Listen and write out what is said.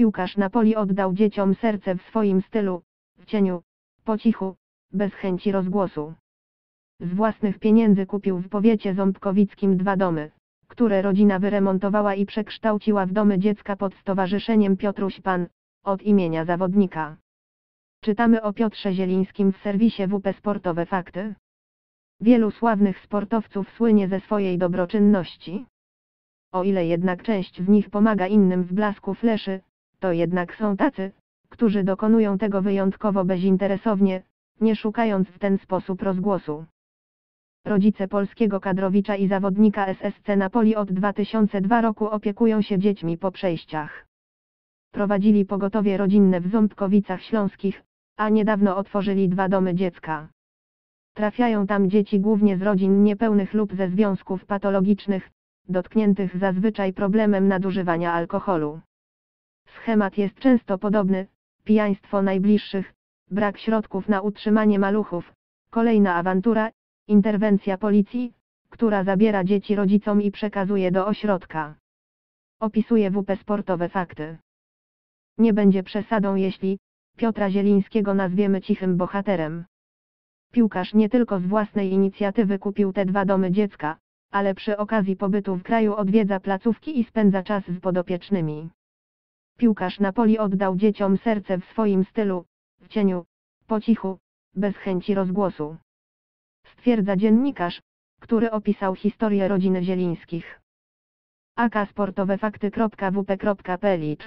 Piłkarz Napoli oddał dzieciom serce w swoim stylu, w cieniu, po cichu, bez chęci rozgłosu. Z własnych pieniędzy kupił w powiecie ząbkowickim dwa domy, które rodzina wyremontowała i przekształciła w domy dziecka pod stowarzyszeniem Piotruś Pan, od imienia zawodnika. Czytamy o Piotrze Zielińskim w serwisie WP Sportowe Fakty. Wielu sławnych sportowców słynie ze swojej dobroczynności. O ile jednak część z nich pomaga innym w blasku fleszy, to jednak są tacy, którzy dokonują tego wyjątkowo bezinteresownie, nie szukając w ten sposób rozgłosu. Rodzice polskiego kadrowicza i zawodnika SSC Napoli od 2002 roku opiekują się dziećmi po przejściach. Prowadzili pogotowie rodzinne w Ząbkowicach Śląskich, a niedawno otworzyli dwa domy dziecka. Trafiają tam dzieci głównie z rodzin niepełnych lub ze związków patologicznych, dotkniętych zazwyczaj problemem nadużywania alkoholu. Schemat jest często podobny, pijaństwo najbliższych, brak środków na utrzymanie maluchów, kolejna awantura, interwencja policji, która zabiera dzieci rodzicom i przekazuje do ośrodka. Opisuje WP Sportowe Fakty. Nie będzie przesadą jeśli, Piotra Zielińskiego nazwiemy cichym bohaterem. Piłkarz nie tylko z własnej inicjatywy kupił te dwa domy dziecka, ale przy okazji pobytu w kraju odwiedza placówki i spędza czas z podopiecznymi. Piłkarz Napoli oddał dzieciom serce w swoim stylu, w cieniu, po cichu, bez chęci rozgłosu. Stwierdza dziennikarz, który opisał historię rodziny Zielińskich. AK sportowe fakty.wp.pelicz